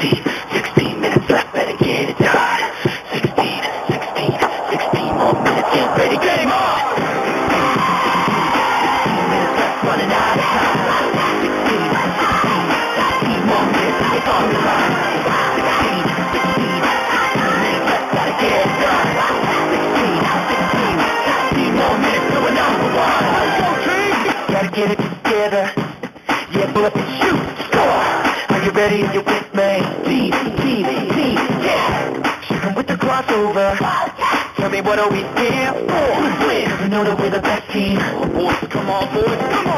16, 16 minutes left, better get it done. 16, 16, 16 more minutes, get ready, game on! 16 minutes left, running out of time. 16, 16, 16 more minutes, it's on the line. 16, 16, 16 minutes left, gotta get it done. 16, 16, 16 more minutes to a number one. Gotta get it together. Yeah, pull and shoot, score. Are you ready? Are You with me? Team, team, team, yeah. Shoot with the crossover. Tell me what are we here for? Win. We know that we're the best team. Boys, come on, boys, come on.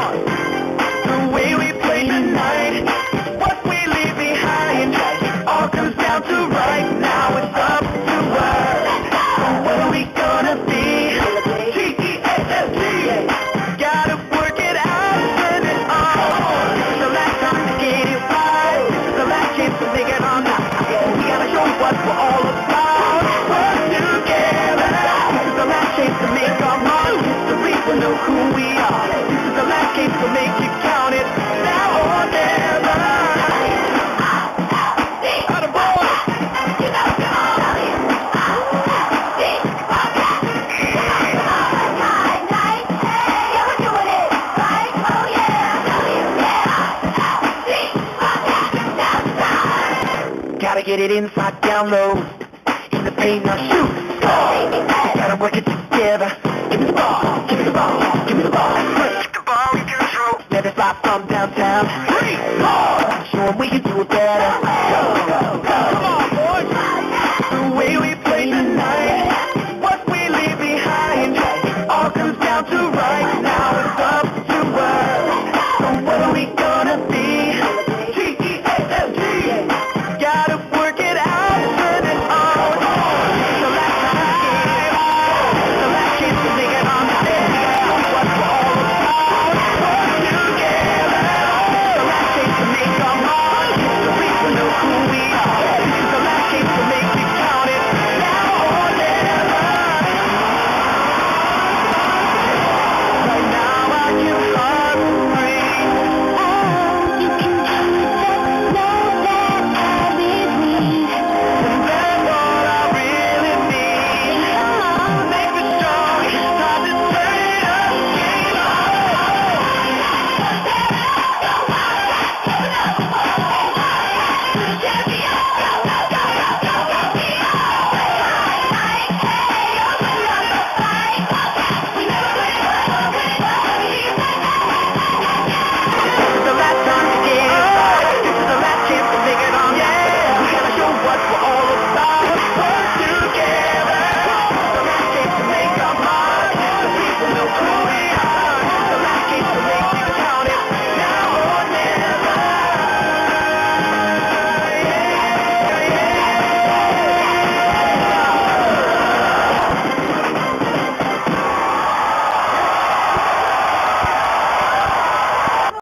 Gotta get it inside down low. In the paint, now shoot. ball. Gotta work it together. Give me the ball. Give me the ball. Give me the ball. Push the ball in control. Let it fly from downtown. Three, four. Show 'em we can do it better. Go, go, go. Come on, boys. The way we play tonight. What we leave behind. All comes down to right now. It's up to us. So what do we